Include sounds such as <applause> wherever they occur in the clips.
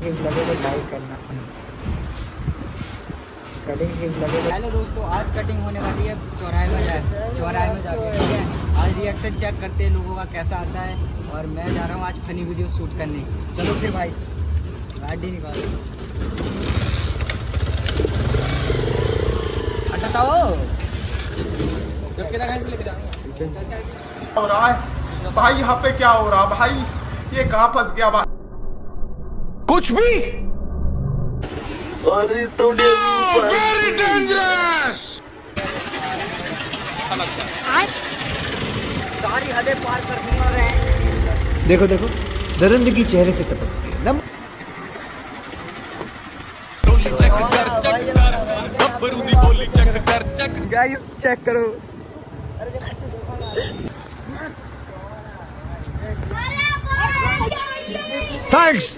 ठीक लगे तो लाइक करना। कटिंग ठीक लगे तो हेलो दोस्तों आज कटिंग होने वाली है चौराहे में जाए चौराहे में जाके ठीक है? आज रिएक्शन चेक करते हैं लोगों का कैसा आता है और मैं जा रहा हूँ आज फनी वीडियो शूट करने। चलो फिर भाई गाड़ी निकालो। हटाओ जब के से लेके हो रहा है। भाई यहाँ पे क्या हो रहा? भाई ये कहाँ फंस गया? भाई कुछ भी। अरे तो वेरी डेंजरस सारी हदें पार देखो देखो दरिंदगी चेहरे से टपकती है। नम गाइस चेक करो थैंक्स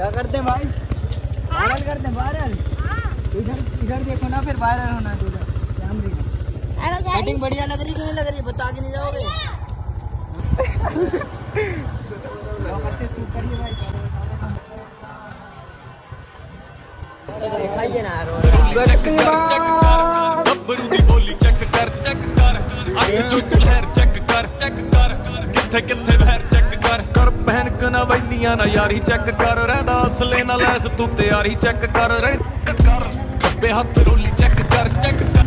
क्या करते हैं भाई? वायरल करते हैं वायरल इधर इधर देखो ना फिर वायरल होना तो इधर ध्यान देखो एडिटिंग बढ़िया लग रही है नहीं लग रही बता के नहीं जाओगे? अच्छे सुपर ही भाई। चेक कर चेक कर। अख जो लहर चेक कर चेक कर। किथे किथे लहर चेक ਕਰ ਕਿੱਥੇ ਕਿੱਥੇ ਵਹਿਰ ਚੈੱਕ ਕਰ ਕਰ ਪਹਿਨਕ ਨਾ ਵੈਲੀਆਂ ਨਾ ਯਾਰੀ ਚੈੱਕ ਕਰ ਰਹਿੰਦਾ ਅਸਲੇ ਨਾਲ ਲੈਸ ਤੂੰ ਤਿਆਰੀ ਚੈੱਕ ਕਰ ਰਹਿ ਕਰ ਖੱਬੇ ਹੱਥ ਰੋਲੀ ਚੈੱਕ ਕਰ ਚੈੱਕ ਕਰ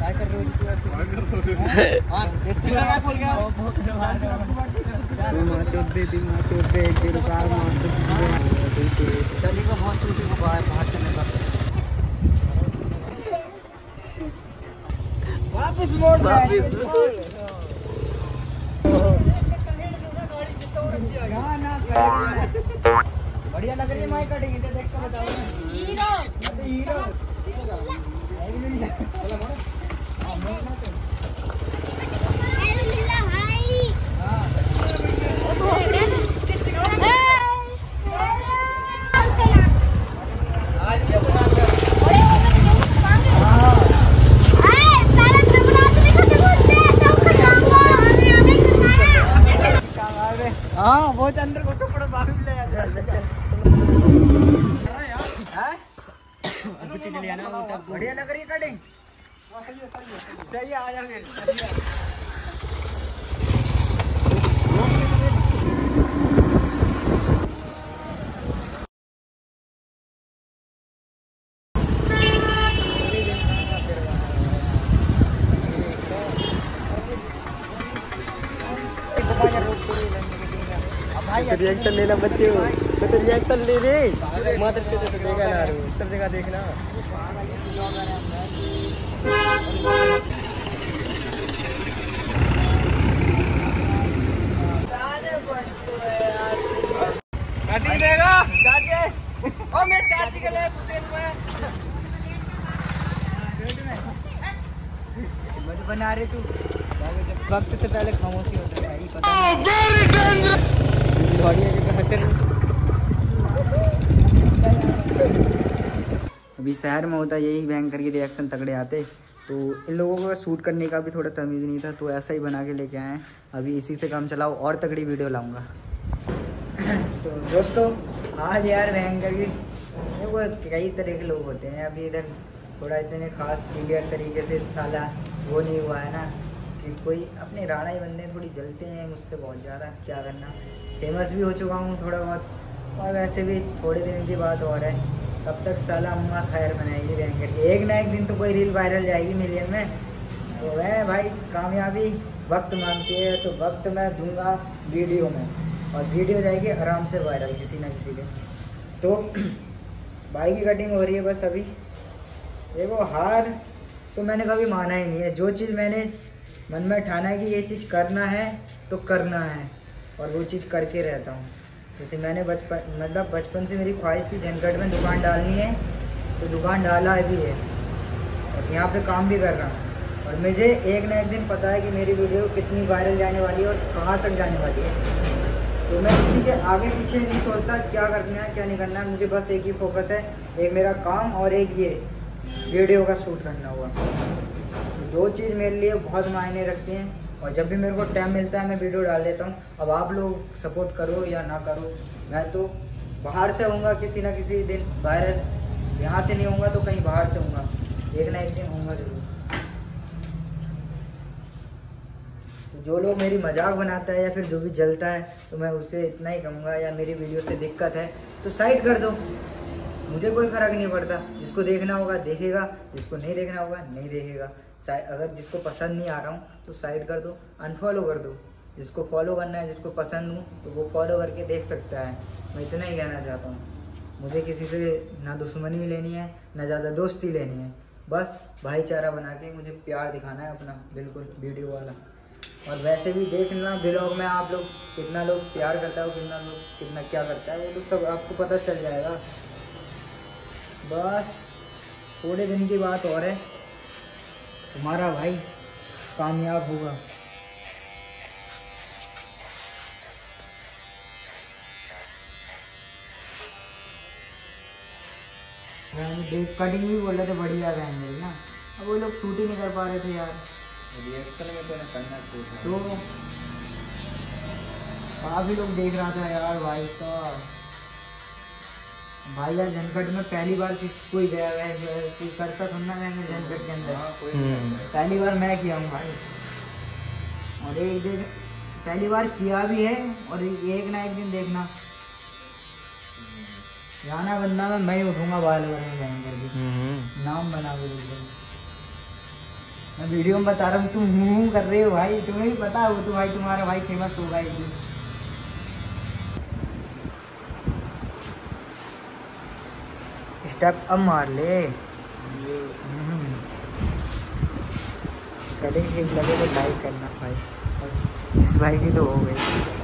क्या कर रहे हो हाँ क्या बोल गया चलिएगा बहुत शूटिंग को बाहर बाहर चलने वापस मोड़ दे। बढ़िया लग रही है माइक कटेगी देख के बताओ। हीरो। हीरो एलिला हाय हाँ बहुत अंदर घुसो पड़ो बाहर भी ले जाते बढ़िया लग रही है कटिंग। सही है, आ जा फिर। रिएक्शन लेना बच्चे हो तो, तो रिएक्शन ले रे मात्र छोटे से देखा ना सब जगह देखना कटिंग देगा। चाचे और मैं चाची के लिए फुटेज में बना रहे तू। वक्त से पहले खामोशी होता है भाई पता नहीं। अभी शहर में होता यही भयंकर की रिएक्शन तगड़े आते तो इन लोगों को शूट करने का भी थोड़ा तमीज़ नहीं था तो ऐसा ही बना के लेके आए अभी इसी से काम चलाओ, और तगड़ी वीडियो लाऊँगा। तो दोस्तों, आज यार भयंकर की देखो कई तरह के लोग होते हैं। अभी इधर थोड़ा इतने खास क्लियर तरीके से साला वो नहीं हुआ है ना, कि कोई अपने राणा ही बंदे थोड़ी जलते हैं मुझसे बहुत ज़्यादा। क्या करना? फ़ेमस भी हो चुका हूँ थोड़ा बहुत। और वैसे भी थोड़े दिन की बात और है। तब तक साला अम्मा खैर बनाएगी भयंकर की एक ना एक दिन तो कोई रील वायरल जाएगी मिलियन में। तो वह भाई, कामयाबी, वक्त मांगती है तो वक्त मैं दूँगा वीडियो में। और वीडियो जाएगी आराम से वायरल किसी ना किसी के। तो <clears throat> भाई की कटिंग हो रही है बस अभी। देखो, हार तो मैंने कभी माना ही नहीं है। जो चीज़ मैंने मन में ठाना है कि ये चीज़ करना है तो करना है। और वो चीज़ करके रहता हूँ। जैसे मैंने बचपन मतलब बचपन से मेरी ख्वाहिश थी झनकट में दुकान डालनी है तो दुकान डाला भी है। और यहाँ पे काम भी कर रहा हूँ। और मुझे एक ना एक दिन पता है कि मेरी वीडियो कितनी वायरल जाने वाली है और कहाँ तक जाने वाली है। तो मैं किसी के आगे पीछे नहीं सोचता क्या करना है, क्या नहीं करना है। मुझे बस एक ही फोकस है, एक मेरा काम और एक ये वीडियो का शूट करना हुआ। तो दो चीज़ मेरे लिए बहुत मायने रखती हैं। और जब भी मेरे को टाइम मिलता है, मैं वीडियो डाल देता हूँ। अब आप लोग सपोर्ट करो या ना करो, मैं तो बाहर से होऊँगा किसी ना किसी दिन वायरल यहाँ से नहीं होऊँगा तो कहीं बाहर से होऊँगा एक ना एक दिन होऊँगा ज़रूर। तो जो लोग मेरी मज़ाक बनाता है या फिर जो भी जलता है तो मैं उसे इतना ही कहूँगा या मेरी वीडियो से दिक्कत है तो साइड कर दो। मुझे कोई फ़र्क नहीं पड़ता। जिसको देखना होगा, देखेगा। जिसको नहीं देखना होगा, नहीं देखेगा। अगर जिसको पसंद नहीं आ रहा हूँ तो साइड कर दो अनफॉलो कर दो। जिसको फॉलो करना है, जिसको पसंद हूँ तो वो फॉलो करके देख सकता है। मैं इतना ही कहना चाहता हूँ। मुझे किसी से ना दुश्मनी लेनी है, ना ज़्यादा दोस्ती लेनी है। बस भाईचारा बना के मुझे प्यार दिखाना है अपना, बिल्कुल वीडियो वाला। और वैसे भी देख लेना ब्लॉग में आप लोग, कितना लोग प्यार करता है कितना लोग, कितना क्या करता है वो तो सब आपको पता चल जाएगा। बस थोड़े दिन की बात और है। तुम्हारा भाई कामयाब होगा। देख कटिंग भी बोल रहे थे बढ़िया रहेंगे ना। अब वो लोग शूट ही नहीं कर पा रहे थे यार। रिएक्शन में तो करना तो काफ़ी लोग देख रहा था यार भाई साहब। भाई यार जनकट में पहली बार किस कोई गया है कोई करता सुनना मैंने जनकट के अंदर? पहली बार मैं किया हूँ भाई। और एक दिन पहली बार किया भी है और एक ना एक दिन देखना। गाना बंदा में मैं ही उठूँगा बाल में भयंकर भी नाम बना के मैं वीडियो में बता रहा हूँ तुम हूँ हूँ कर रहे हो भाई तुम्हें भी पता हो तो भाई तुम्हारा भाई फ़ेमस होगा एक दिन। स्टेप अब मार ले। करेंगे ठीक लगे तो लाइक करना भाई। इस भाई की तो हो गई।